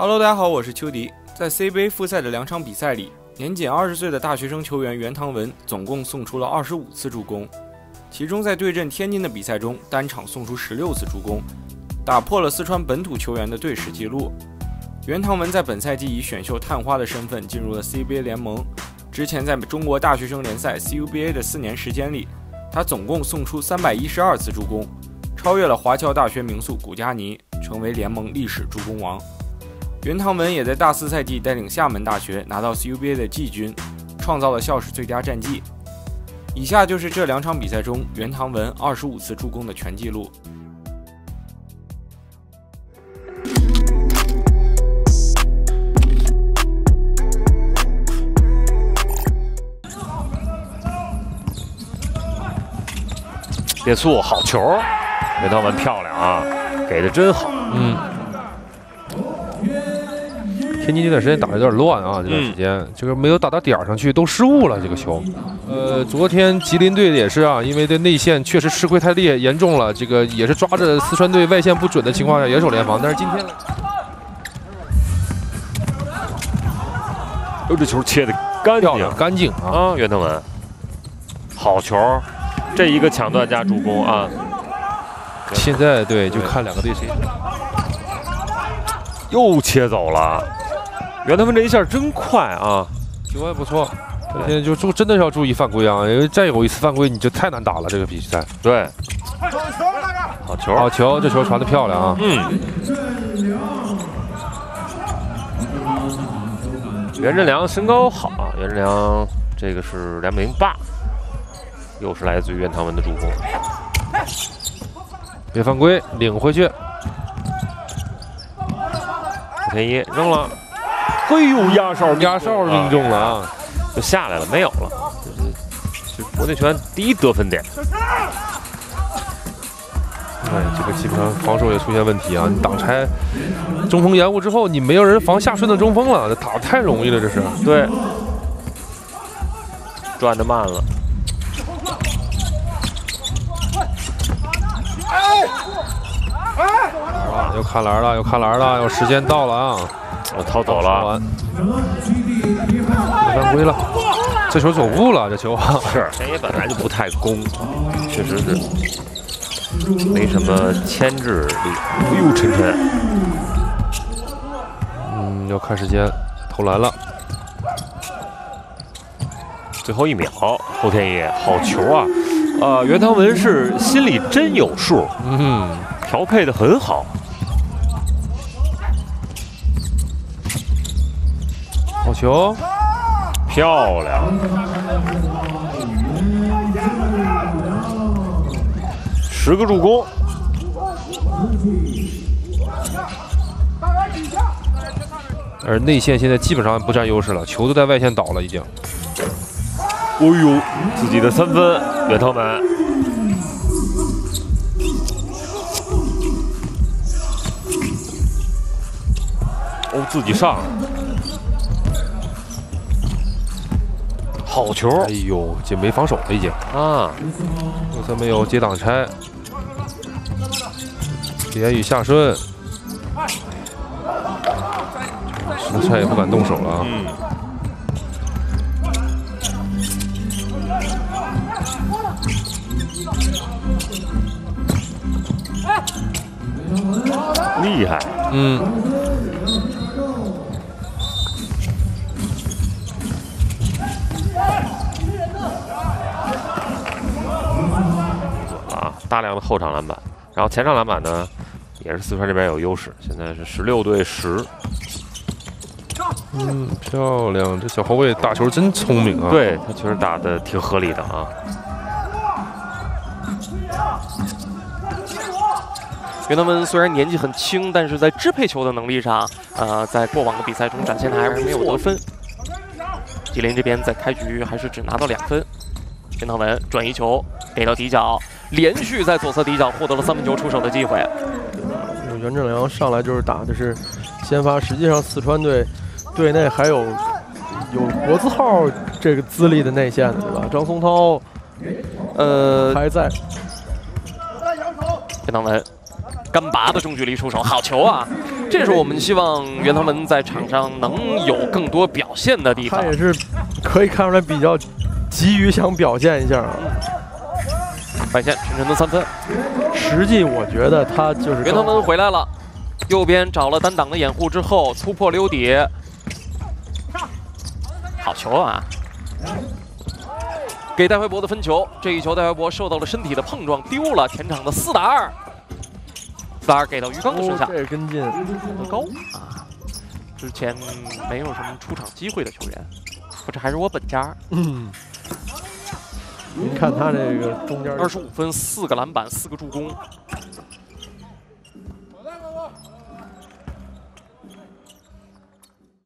Hello，大家好，我是邱迪。在 CBA 复赛的两场比赛里，年仅二十岁的大学生球员袁唐文总共送出了二十五次助攻，其中在对阵天津的比赛中，单场送出十六次助攻，打破了四川本土球员的队史纪录。袁唐文在本赛季以选秀探花的身份进入了 CBA 联盟。之前在中国大学生联赛 CUBA 的四年时间里，他总共送出三百一十二次助攻，超越了华侨大学名宿古加尼，成为联盟历史助攻王。袁唐文也在大四赛季带领厦门大学拿到 CUBA 的季军，创造了校史最佳战绩。以下就是这两场比赛中袁唐文二十五次助攻的全记录。变速，好球！袁唐文漂亮啊，给的真好。嗯，天津这段时间打的有点乱啊，这段时间这个没有打到点儿上去，都失误了这个球。呃，昨天吉林队也是啊，因为这内线确实吃亏太厉害严重了，这个也是抓着四川队外线不准的情况下也守联防，但是今天呢，哟，这球切的干净干净啊！袁腾文，好球！这一个抢断加助攻啊！现在对，就看两个队谁又切走了。袁腾文这一下真快啊，球也不错。现在就注真的是要注意犯规啊，因为再有一次犯规你就太难打了这个比赛。对，好球，好球，这球传的漂亮啊！嗯。袁振良身高好啊，袁振良这个是两米零八。又是来自于袁唐文的助攻，别犯规，领回去。胡天一扔了，嘿呦，压哨压哨命中了啊，就下来了，没有了。这是国内拳第一得分点。哎，这个基本上防守也出现问题啊！你挡拆，中锋延误之后，你没有人防下顺的中锋了，这打的太容易了，这是。对，转的慢了。又看篮了，又看篮了，又时间到了啊！我掏走了，犯规了，这球走步了，这球是，这也本来就不太攻，确实是没什么牵制力。哎呦，晨晨，嗯，要看时间，投篮了，最后一秒，后天野，好球啊！呃，袁唐文是心里真有数，嗯，调配的很好。球，漂亮！十个助攻。而内线现在基本上不占优势了，球都在外线倒了，已经。哦呦，自己的三分，袁涛文。哦，自己上。好球！哎呦，这没防守了已经啊！右侧没有接挡拆，连雨下顺，石头菜也不敢动手了啊！厉害，嗯。大量的后场篮板，然后前场篮板呢，也是四川这边有优势。现在是十六对十。嗯，漂亮！这小后卫打球真聪明啊。对他确实打的挺合理的啊。袁腾文虽然年纪很轻，但是在支配球的能力上，呃，在过往的比赛中展现的还是没有得分。吉林这边在开局还是只拿到两分。袁腾文转移球给到底角。连续在左侧底角获得了三分球出手的机会。袁振良上来就是打的是先发，实际上四川队队内还有有国字号这个资历的内线的，对吧？张松涛，呃，还在。田当文，干拔的中距离出手，好球啊！这是我们希望袁腾文在场上能有更多表现的地方他。也是可以看出来比较急于想表现一下啊。外线陈晨的三分，实际我觉得他就是袁腾文回来了，右边找了单挡的掩护之后突破溜底，好球啊！给戴怀博的分球，这一球戴怀博受到了身体的碰撞，丢了，前场的四打二，四打二给到于刚的身下哦，，这跟进，得高啊！之前没有什么出场机会的球员，或者还是我本家，嗯。您看他这个中间二十五分，四个篮板，四个助攻，